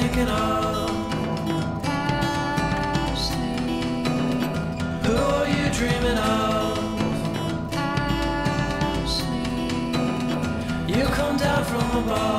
thinking of? Ashley. Who are you dreaming of? Ashley. You come down from above.